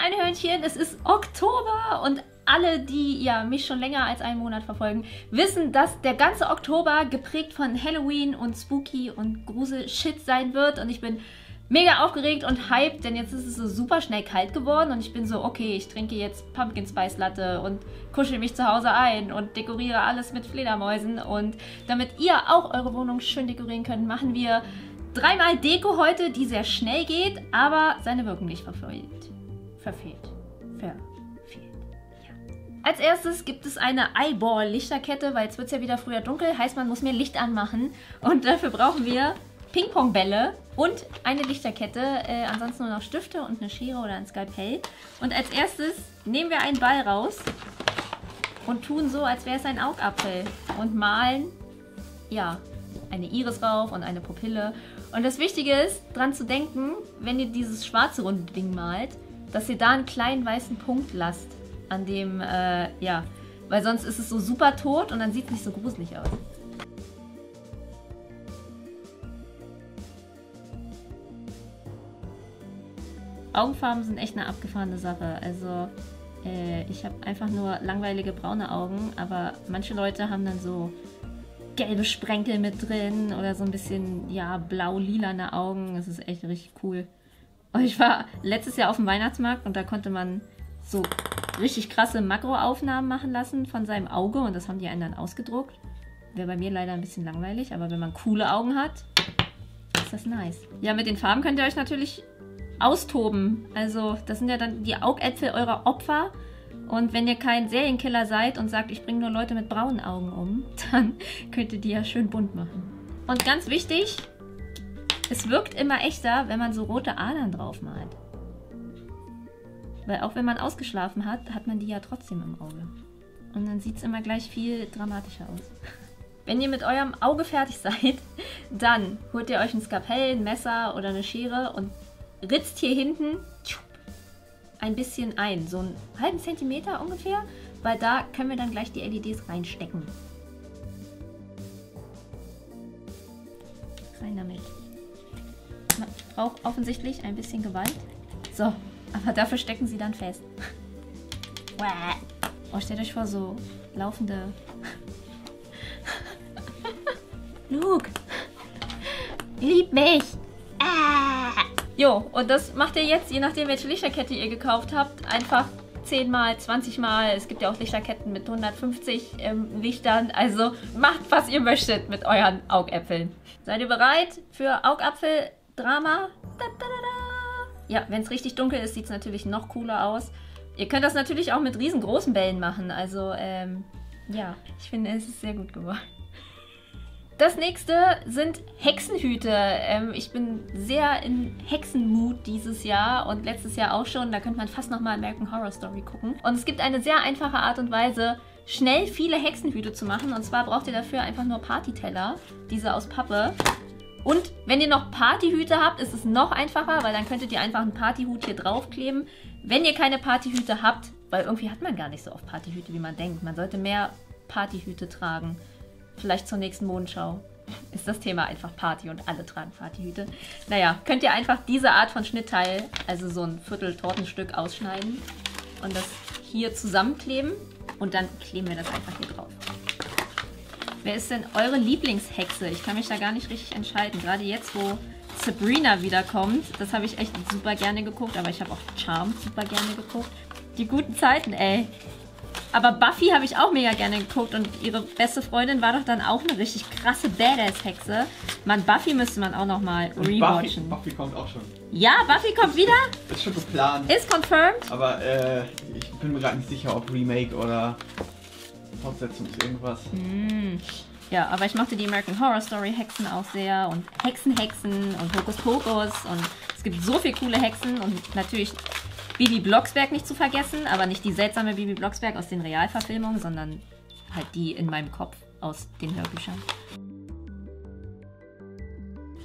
Einhörnchen, es ist Oktober und alle, die ja mich schon länger als einen Monat verfolgen, wissen, dass der ganze Oktober geprägt von Halloween und Spooky und Grusel-Shit sein wird und ich bin mega aufgeregt und hyped, denn jetzt ist es so super schnell kalt geworden und ich bin so, okay, ich trinke jetzt Pumpkin Spice Latte und kuschel mich zu Hause ein und dekoriere alles mit Fledermäusen und damit ihr auch eure Wohnung schön dekorieren könnt, machen wir dreimal Deko heute, die sehr schnell geht, aber seine Wirkung nicht verfehlt. Verfehlt. Verfehlt. Ja. Als erstes gibt es eine Eyeball-Lichterkette, weil es wird ja wieder früher dunkel, heißt man muss mehr Licht anmachen und dafür brauchen wir Ping-Pong-Bälle und eine Lichterkette, äh, ansonsten nur noch Stifte und eine Schere oder ein Skalpell. Und als erstes nehmen wir einen Ball raus und tun so, als wäre es ein Augapfel und malen, ja, eine Iris rauf und eine Pupille. Und das Wichtige ist, dran zu denken, wenn ihr dieses schwarze runde Ding malt, dass ihr da einen kleinen weißen Punkt lasst, an dem, äh, ja, weil sonst ist es so super tot und dann sieht es nicht so gruselig aus. Augenfarben sind echt eine abgefahrene Sache. Also äh, ich habe einfach nur langweilige braune Augen, aber manche Leute haben dann so gelbe Sprenkel mit drin oder so ein bisschen, ja, blau-lilane Augen. Das ist echt richtig cool. Und ich war letztes Jahr auf dem Weihnachtsmarkt und da konnte man so richtig krasse Makroaufnahmen machen lassen von seinem Auge und das haben die einen dann ausgedruckt. Wäre bei mir leider ein bisschen langweilig, aber wenn man coole Augen hat, ist das nice. Ja, mit den Farben könnt ihr euch natürlich austoben. Also das sind ja dann die Augäpfel eurer Opfer. Und wenn ihr kein Serienkiller seid und sagt, ich bringe nur Leute mit braunen Augen um, dann könnt ihr die ja schön bunt machen. Und ganz wichtig, es wirkt immer echter, wenn man so rote Adern drauf malt. Weil auch wenn man ausgeschlafen hat, hat man die ja trotzdem im Auge. Und dann sieht es immer gleich viel dramatischer aus. Wenn ihr mit eurem Auge fertig seid, dann holt ihr euch ein Skalpell, ein Messer oder eine Schere und ritzt hier hinten ein bisschen ein. So einen halben Zentimeter ungefähr, weil da können wir dann gleich die LEDs reinstecken. Rein damit. Man braucht offensichtlich ein bisschen Gewalt. So, aber dafür stecken sie dann fest. Oh, stellt euch vor, so laufende... Luke! Lieb mich! Ah! Jo, und das macht ihr jetzt, je nachdem welche Lichterkette ihr gekauft habt, einfach 10 mal, 20 mal. Es gibt ja auch Lichterketten mit 150 ähm, Lichtern. Also macht, was ihr möchtet mit euren Augäpfeln. Seid ihr bereit für Augapfel-Drama? Ja, wenn es richtig dunkel ist, sieht es natürlich noch cooler aus. Ihr könnt das natürlich auch mit riesengroßen Bällen machen. Also, ähm, ja, ich finde, es ist sehr gut geworden. Das nächste sind Hexenhüte. Ähm, ich bin sehr in Hexenmut dieses Jahr und letztes Jahr auch schon. Da könnte man fast nochmal American Horror Story gucken. Und es gibt eine sehr einfache Art und Weise, schnell viele Hexenhüte zu machen. Und zwar braucht ihr dafür einfach nur Partyteller, diese aus Pappe. Und wenn ihr noch Partyhüte habt, ist es noch einfacher, weil dann könntet ihr einfach einen Partyhut hier draufkleben. Wenn ihr keine Partyhüte habt, weil irgendwie hat man gar nicht so oft Partyhüte, wie man denkt. Man sollte mehr Partyhüte tragen. Vielleicht zur nächsten Mondschau ist das Thema einfach Party und alle tragen Partyhüte. Naja, könnt ihr einfach diese Art von Schnittteil, also so ein Viertel Tortenstück ausschneiden und das hier zusammenkleben und dann kleben wir das einfach hier drauf. Wer ist denn eure Lieblingshexe? Ich kann mich da gar nicht richtig entscheiden. Gerade jetzt, wo Sabrina wiederkommt, das habe ich echt super gerne geguckt, aber ich habe auch Charm super gerne geguckt. Die guten Zeiten, ey. Aber Buffy habe ich auch mega gerne geguckt und ihre beste Freundin war doch dann auch eine richtig krasse Badass-Hexe. Man, Buffy müsste man auch nochmal rewatchen. Buffy, Buffy kommt auch schon. Ja, Buffy kommt wieder? Ist schon geplant. Ist confirmed? Aber äh, ich bin mir gerade nicht sicher, ob Remake oder Fortsetzung ist irgendwas. Mm. Ja, aber ich mochte die American Horror Story Hexen auch sehr und Hexen, Hexen und Hokus Pokus und es gibt so viele coole Hexen und natürlich Bibi Blocksberg nicht zu vergessen, aber nicht die seltsame Bibi Blocksberg aus den Realverfilmungen, sondern halt die in meinem Kopf aus den Hörbüchern.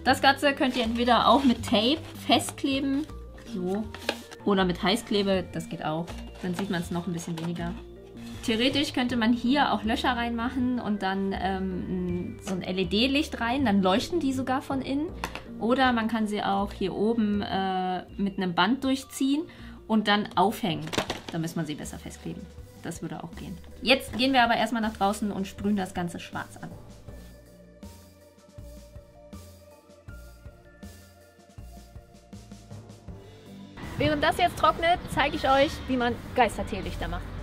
Das Ganze könnt ihr entweder auch mit Tape festkleben, so, oder mit Heißklebe, das geht auch. Dann sieht man es noch ein bisschen weniger. Theoretisch könnte man hier auch Löcher reinmachen und dann ähm, so ein LED-Licht rein, dann leuchten die sogar von innen. Oder man kann sie auch hier oben äh, mit einem Band durchziehen und dann aufhängen. Da muss man sie besser festkleben. Das würde auch gehen. Jetzt gehen wir aber erstmal nach draußen und sprühen das Ganze schwarz an. Während das jetzt trocknet, zeige ich euch, wie man Geisterteelichter macht.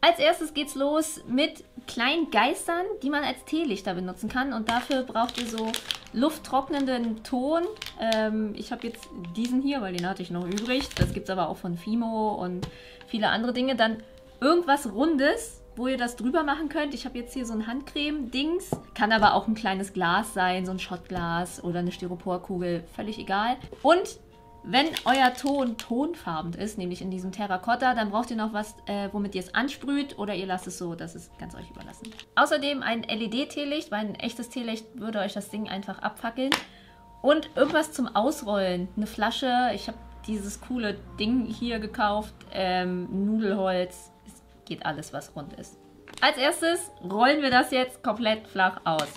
Als erstes geht's los mit kleinen Geistern, die man als Teelichter benutzen kann. Und dafür braucht ihr so lufttrocknenden Ton. Ähm, ich habe jetzt diesen hier, weil den hatte ich noch übrig. Das gibt es aber auch von Fimo und viele andere Dinge. Dann irgendwas Rundes, wo ihr das drüber machen könnt. Ich habe jetzt hier so ein Handcreme-Dings. Kann aber auch ein kleines Glas sein, so ein Shotglas oder eine Styroporkugel, völlig egal. Und wenn euer Ton tonfarben ist, nämlich in diesem Terrakotta, dann braucht ihr noch was, äh, womit ihr es ansprüht oder ihr lasst es so, das ist ganz euch überlassen. Außerdem ein LED-Teelicht, weil ein echtes Teelicht würde euch das Ding einfach abfackeln. Und irgendwas zum Ausrollen. Eine Flasche, ich habe dieses coole Ding hier gekauft, ähm, Nudelholz, es geht alles, was rund ist. Als erstes rollen wir das jetzt komplett flach aus.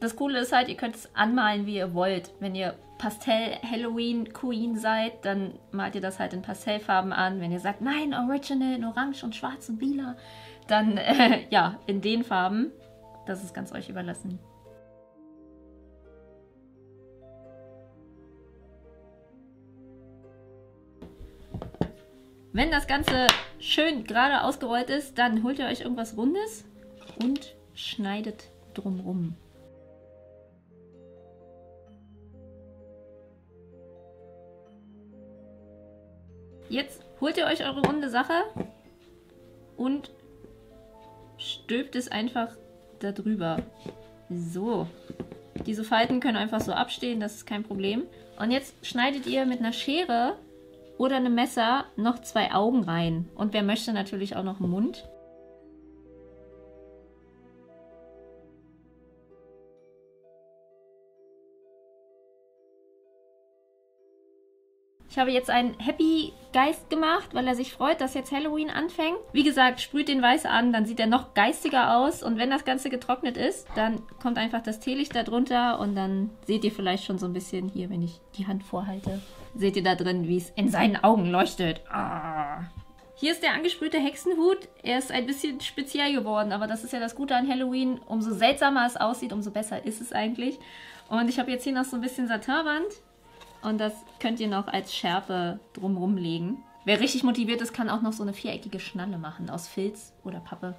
Das Coole ist halt, ihr könnt es anmalen, wie ihr wollt. Wenn ihr Pastell-Halloween-Queen seid, dann malt ihr das halt in Pastellfarben an. Wenn ihr sagt, nein, Original in Orange und Schwarz und Lila, dann äh, ja, in den Farben. Das ist ganz euch überlassen. Wenn das Ganze schön gerade ausgerollt ist, dann holt ihr euch irgendwas Rundes und schneidet drumrum. Jetzt holt ihr euch eure runde Sache und stülpt es einfach da drüber. So. Diese Falten können einfach so abstehen, das ist kein Problem. Und jetzt schneidet ihr mit einer Schere oder einem Messer noch zwei Augen rein. Und wer möchte natürlich auch noch einen Mund. Ich habe jetzt einen Happy Geist gemacht, weil er sich freut, dass jetzt Halloween anfängt. Wie gesagt, sprüht den weiß an, dann sieht er noch geistiger aus. Und wenn das Ganze getrocknet ist, dann kommt einfach das Teelicht da drunter und dann seht ihr vielleicht schon so ein bisschen hier, wenn ich die Hand vorhalte, seht ihr da drin, wie es in seinen Augen leuchtet. Ah. Hier ist der angesprühte Hexenhut. Er ist ein bisschen speziell geworden, aber das ist ja das Gute an Halloween. Umso seltsamer es aussieht, umso besser ist es eigentlich. Und ich habe jetzt hier noch so ein bisschen Satinwand. Und das könnt ihr noch als Schärpe drumrum legen. Wer richtig motiviert ist, kann auch noch so eine viereckige Schnalle machen aus Filz oder Pappe.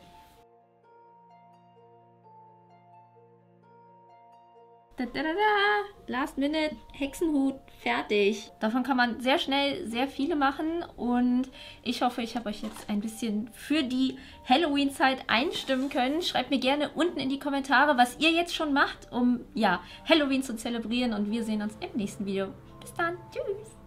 Da, da, da. Last Minute Hexenhut fertig. Davon kann man sehr schnell sehr viele machen und ich hoffe, ich habe euch jetzt ein bisschen für die Halloween-Zeit einstimmen können. Schreibt mir gerne unten in die Kommentare, was ihr jetzt schon macht, um ja Halloween zu zelebrieren und wir sehen uns im nächsten Video. Bis dann. Tschüss.